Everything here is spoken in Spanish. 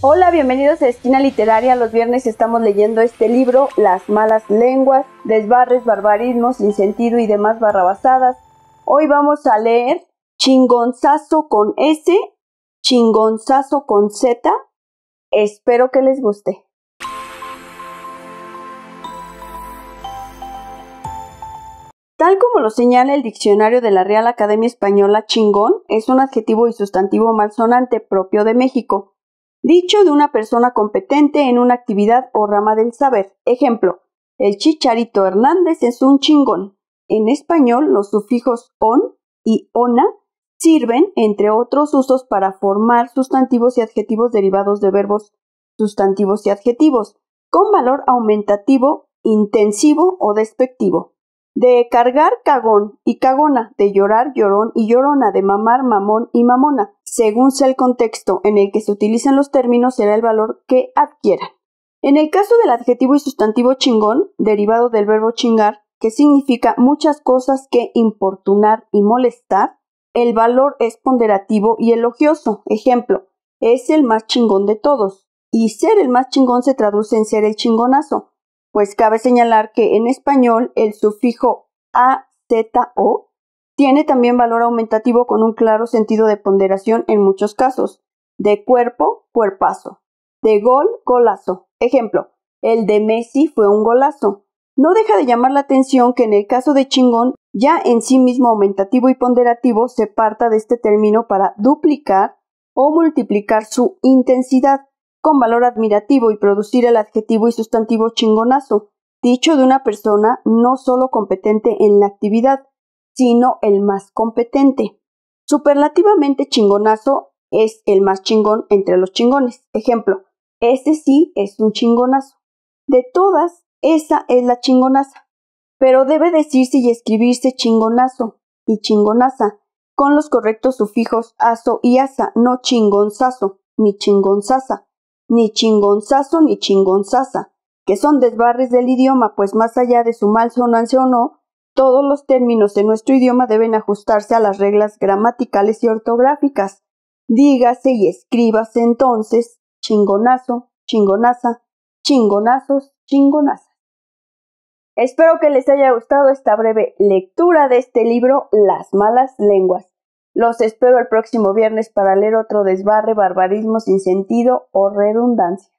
Hola, bienvenidos a Esquina Literaria. Los viernes estamos leyendo este libro, Las malas lenguas, desbarres, barbarismos, sin sentido y demás barrabasadas. Hoy vamos a leer Chingonzazo con S, Chingonzazo con Z. Espero que les guste. Tal como lo señala el diccionario de la Real Academia Española, chingón es un adjetivo y sustantivo malsonante propio de México, dicho de una persona competente en una actividad o rama del saber. Ejemplo, el chicharito Hernández es un chingón. En español, los sufijos on y ona sirven, entre otros usos, para formar sustantivos y adjetivos derivados de verbos sustantivos y adjetivos, con valor aumentativo, intensivo o despectivo de cargar cagón y cagona, de llorar llorón y llorona, de mamar mamón y mamona. Según sea el contexto en el que se utilicen los términos, será el valor que adquieran. En el caso del adjetivo y sustantivo chingón, derivado del verbo chingar, que significa muchas cosas que importunar y molestar, el valor es ponderativo y elogioso. Ejemplo, es el más chingón de todos. Y ser el más chingón se traduce en ser el chingonazo pues cabe señalar que en español el sufijo AZO tiene también valor aumentativo con un claro sentido de ponderación en muchos casos. De cuerpo, cuerpazo. De gol, golazo. Ejemplo, el de Messi fue un golazo. No deja de llamar la atención que en el caso de chingón, ya en sí mismo aumentativo y ponderativo se parta de este término para duplicar o multiplicar su intensidad, con valor admirativo y producir el adjetivo y sustantivo chingonazo, dicho de una persona no solo competente en la actividad, sino el más competente. Superlativamente chingonazo es el más chingón entre los chingones. Ejemplo, ese sí es un chingonazo. De todas, esa es la chingonaza. Pero debe decirse y escribirse chingonazo y chingonaza con los correctos sufijos aso y asa, no chingonzazo ni chingonzaza ni chingonzazo ni chingonzaza, que son desbarres del idioma, pues más allá de su mal sonancia o no, todos los términos de nuestro idioma deben ajustarse a las reglas gramaticales y ortográficas. Dígase y escríbase entonces chingonazo, chingonaza, chingonazos, chingonaza. Espero que les haya gustado esta breve lectura de este libro Las malas lenguas. Los espero el próximo viernes para leer otro desbarre, barbarismo sin sentido o redundancia.